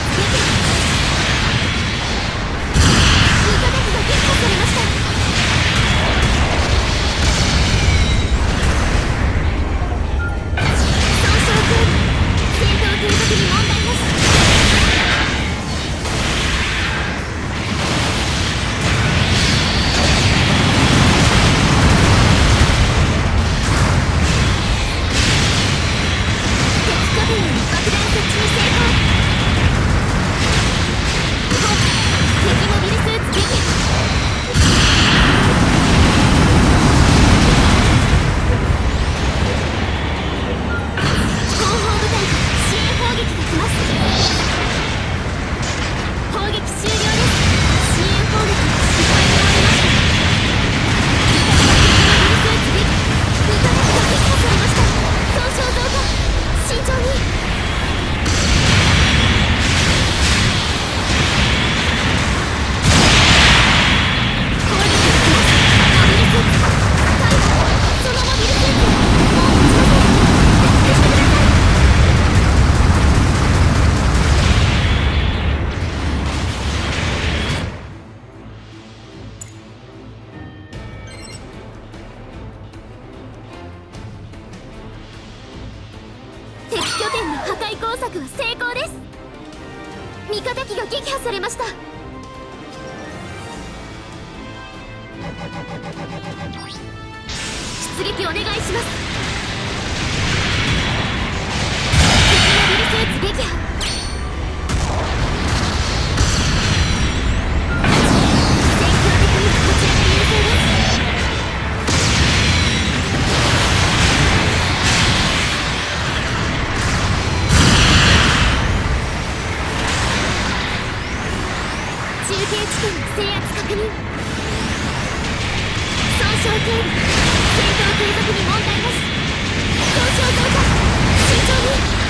つけて対抗策は成功です。味方機が撃破されました。出撃お願いします。制圧確認。損傷軽度戦闘継続に問題なし。損傷増加。慎重に。